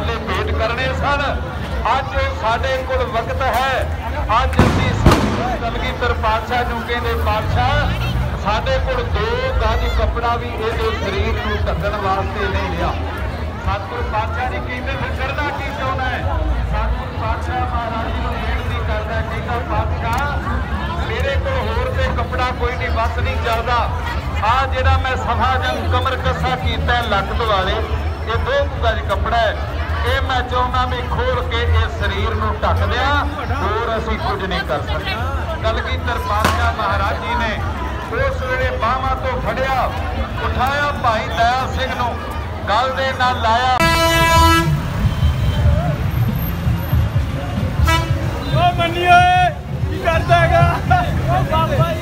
ਤੇ ਭੇਟ ਕਰਨੇ ਸਨ। ਅੱਜ ਸਾਡੇ ਕੋਲ ਵਕਤ ਹੈ। ਅੱਜ ਅਸੀਂ ਸਤਿਗੁਰੂ ਪਾਤਸ਼ਾਹ ਨੂੰ ਕਹਿੰਦੇ, ਪਾਤਸ਼ਾਹ, ਸਾਡੇ ਕੋਲ ਦੋ ਗਜ ਕੱਪੜਾ ਵੀ ਇਹਦੇ ਸਰੀਰ ਨੂੰ ਢੱਕਣ ਵਾਸਤੇ ਨਹੀਂ ਰਿਹਾ। ਸਤਿਗੁਰੂ ਪਾਤਸ਼ਾਹ ਜੀ ਕਹਿੰਦੇ, ਫਿਰ ਕਰਨਾ ਕੀ ਚਾਹੁੰਦਾ ਹੈ? ਸਤਿਗੁਰੂ ਪਾਤਸ਼ਾਹ ਮਹਾਰਾਜ ਨੂੰ ਬੇਨਤੀ ਕਰਦਾ ਕਹਿੰਦਾ ਪਾਤਸ਼ਾਹ, ਮੇਰੇ ਕੋਲ ਹੋਰ ਤੇ ਕੱਪੜਾ ਕੋਈ ਨਹੀਂ, ਬਸ ਨਹੀਂ ਚੱਲਦਾ। ਆ ਜਿਹੜਾ ਮੈਂ ਸਫਾ ਜੰਗ ਕਮਰ ਕੱਸਾ ਕੀਤਾ, ਲੱਕ ਦੁਆਲੇ, ਇਹ ਦੋ ਗਜ ਕੱਪੜਾ ਹੈ। ਇਹ ਮੈਂ ਚਾਹੁੰਦਾ ਵੀ ਖੋਲ ਕੇ ਇਹ ਸਰੀਰ ਨੂੰ ਢੱਕ ਦਿਆਂ। ਹੋਰ ਅਸੀਂ ਕੁਝ ਨਹੀਂ ਕਰ ਸਕਦੇ। ਕਲਗੀਧਰ ਪਾਤਸ਼ਾਹ ਮਹਾਰਾਜ ਜੀ ਨੇ ਉਸ ਵੇਲੇ ਬਾਹਾਂ ਤੋਂ ਫੜਿਆ ਉਠਾਇਆ ਭਾਈ ਦਇਆ ਸਿੰਘ ਨੂੰ ਗਲ ਦੇ ਨਾਲ ਲਾਇਆ। ਓ ਮੰਨੀ ਓਏ ਕੀ ਕਰਦਾ ਹੈਗਾ? ਓ ਬਾਬਾ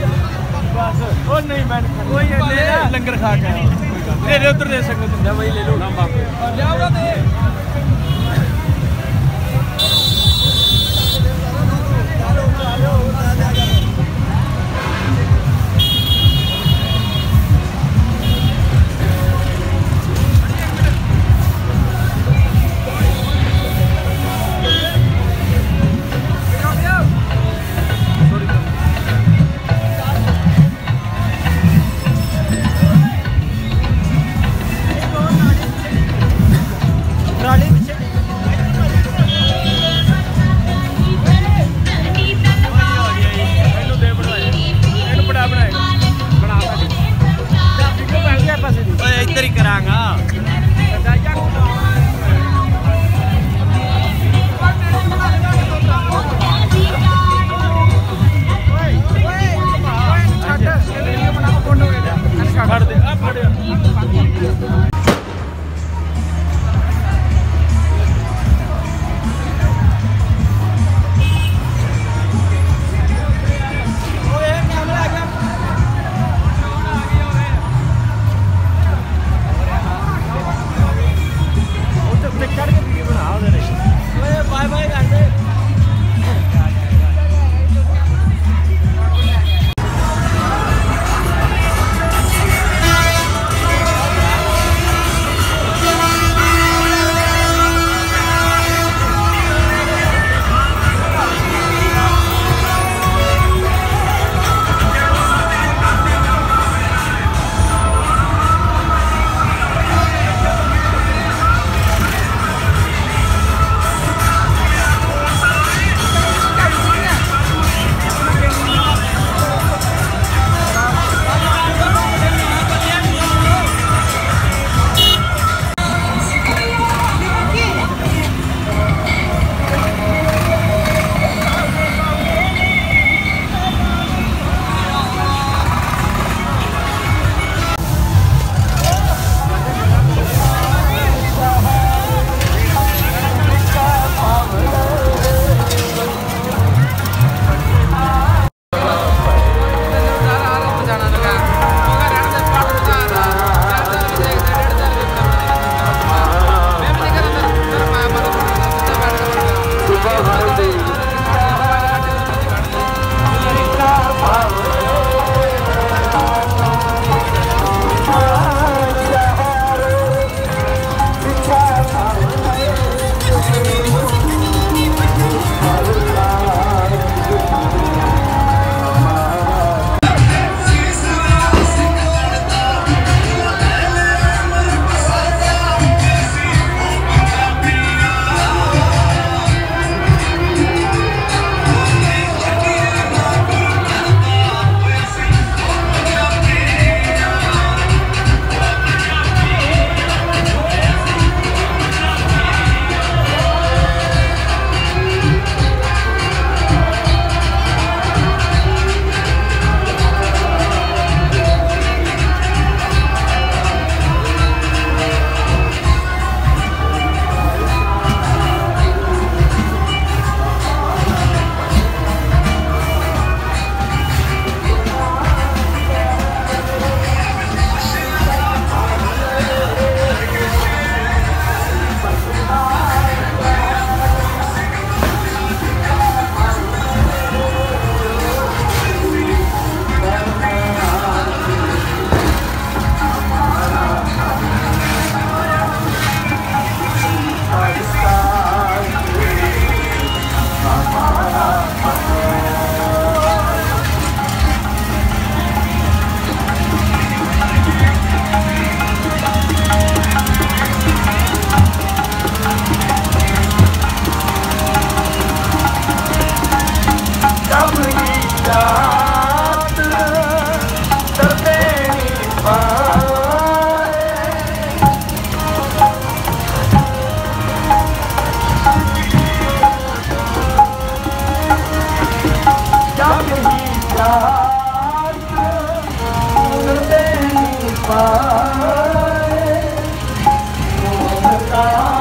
ਬਸ ਉਹ ਨਹੀਂ ਮੈਂ ਕੋਈ ਲੈ ਲੰਗਰ ਖਾ ਕੇ ਲੈ ਉਧਰ ਦੇ ਸਕੋ ਲੈ ਬਈ ਲੈ ਲਓ। ਲੰਬਾ ਲਿਆ ਉਹਦਾ। ਦੇ 나의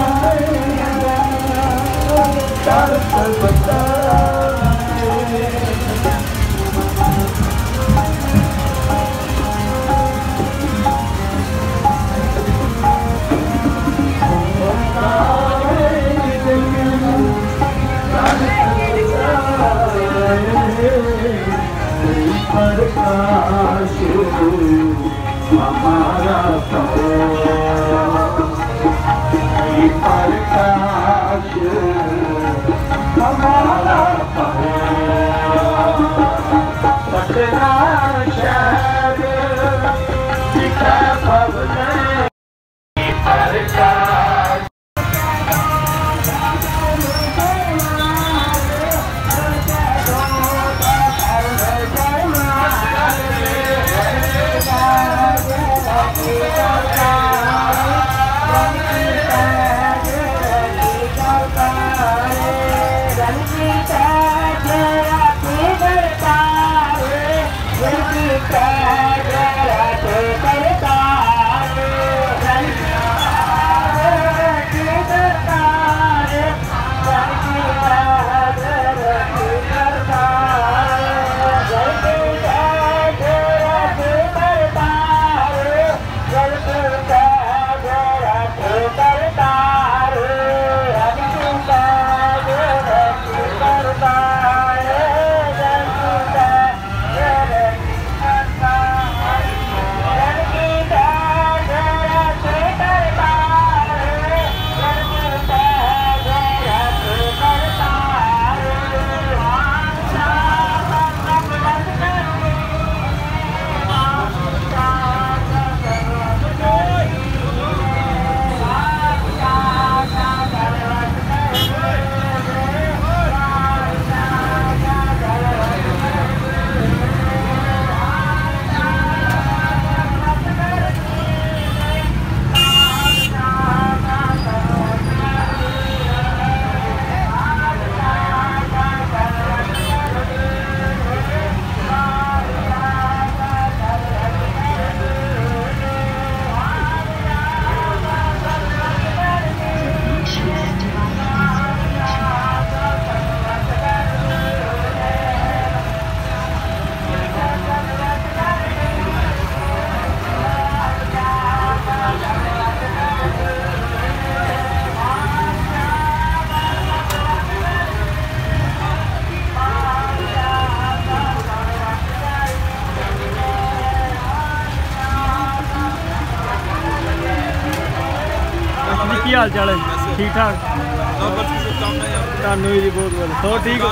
ਕੀ ਹਾਲ ਚਾਲ ਹੈ? ਠੀਕ ਠਾਕ? ਤੁਹਾਨੂੰ ਵੀ ਜੀ ਬਹੁਤ ਬਹੁਤ। ਹੋਰ ਠੀਕ ਹੋ।